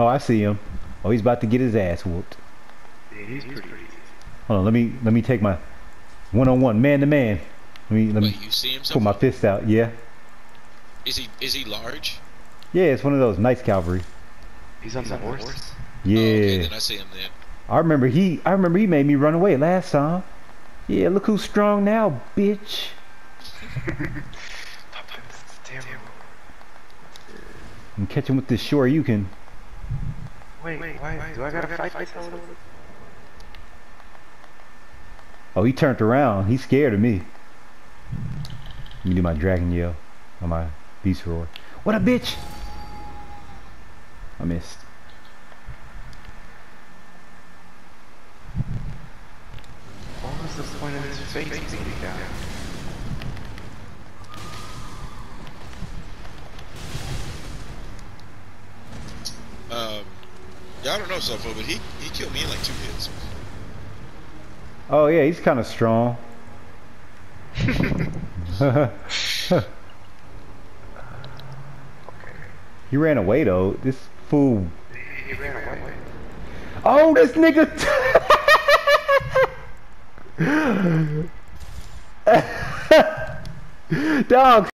Oh, I see him. Oh, he's about to get his ass whooped. Yeah, he's pretty easy. Hold on, let me let me take my one on one, man to man. Let me let me Wait, you see him? put my somewhere? fist out. Yeah, Is he is he large? yeah, it's one of those nice cavalry. He's on the horse. Yeah, Oh, okay, then I see him then. I remember he I remember he made me run away last time. Yeah, look who's strong now, bitch. Damn. I'm catching with this shore you can. Wait, wait, why? Do I gotta fight this one? Oh, he turned around. He's scared of me. Let me do my dragon yell on my beast roar. What a bitch! I missed. What was the point of his face yeah, I don't know Sofo, but he he killed me in like two hits. Oh yeah, he's kind of strong. he ran away though. This fool. He ran away. Oh, this nigga. Dog.